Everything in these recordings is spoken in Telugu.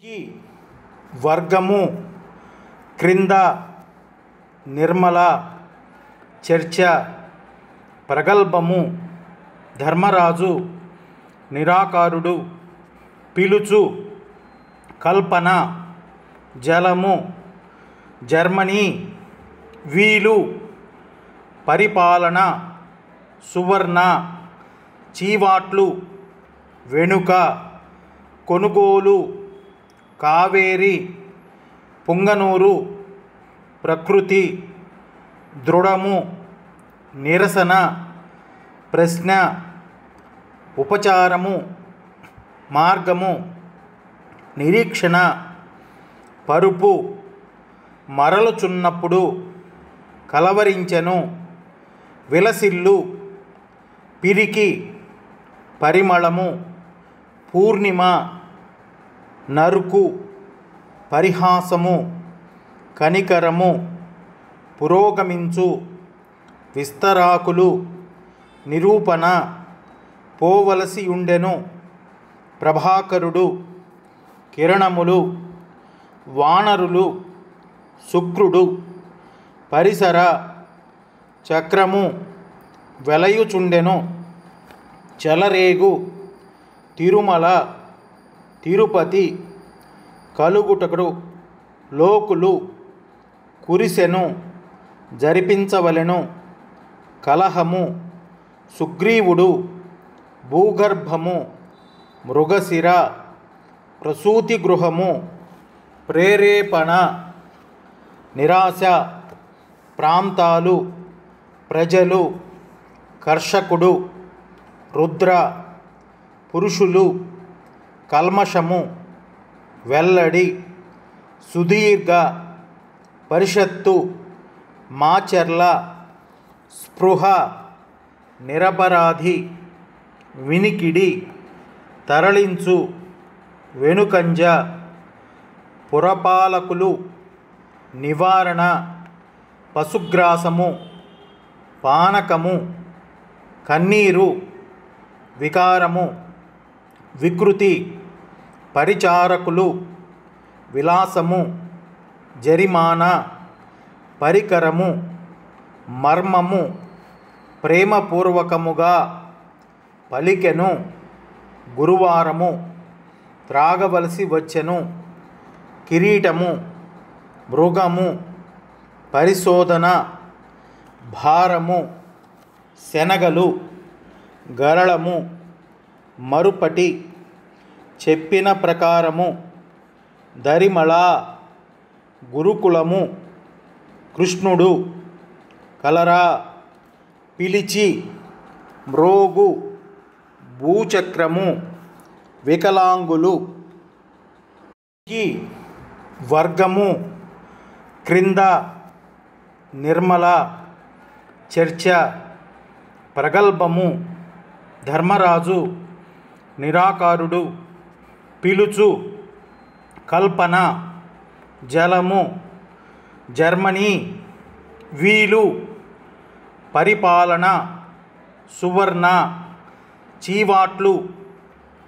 ఈ వర్గము క్రింద నిర్మల చర్చ ప్రగల్భము ధర్మరాజు నిరాకారుడు పిలుచు కల్పన జలము జర్మనీ వీలు పరిపాలన సువర్ణ చీవాట్లు వెనుక కొనుగోలు కావేరి పుంగనూరు ప్రకృతి దృఢము నిరసన ప్రశ్న ఉపచారము మార్గము నిరీక్షణ పరుపు మరలుచున్నప్పుడు కలవరించెను విలసిల్లు పిరికి పరిమళము పూర్ణిమ నరుకు పరిహాసము కనికరము పురోగమించు విస్తరాకులు నిరూపణ పోవలసియుండెను ప్రభాకరుడు కిరణములు వానరులు శుక్రుడు పరిసర చక్రము వెలయుచుండెను చెలరేగు తిరుమల తిరుపతి కలుగుటకుడు లోకులు కురిసెను జరిపించవలెను కలహము సుగ్రీవుడు భూగర్భము మృగశిర ప్రసూతి గృహము ప్రేరేపణ నిరాశ ప్రాంతాలు ప్రజలు కర్షకుడు రుద్ర పురుషులు కల్మషము వెల్లడి సుదీర్ఘ పరిషత్తు మాచర్ల స్పృహ నిరపరాధి వినికిడి తరలించు వెనుకంజ పురపాలకులు నివారణ పశుగ్రాసము పానకము కన్నీరు వికారము వికృతి పరిచారకులు విలాసము జరిమానా పరికరము మర్మము ప్రేమపూర్వకముగా పలికెను గురువారము త్రాగవలసి వచ్చెను కిరీటము మృగము పరిశోధన భారము శనగలు గరళము మరుపటి చెప్పిన ప్రకారము దరిమళ గురుకులము కృష్ణుడు కలరా పిలిచి మ్రోగు భూచక్రము వికలాంగులు వర్గము క్రింద నిర్మల చర్చ ప్రగల్భము ధర్మరాజు నిరాకారుడు పిలుచు. కల్పన జలము జర్మనీ వీలు పరిపాలన సువర్ణ చీవాట్లు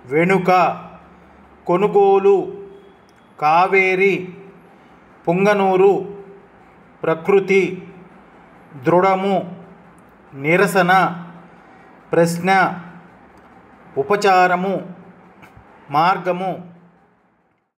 వెనుక కొనుగోలు కావేరి పుంగనూరు ప్రకృతి దృఢము నిరసన ప్రశ్న ఉపచారము మార్గము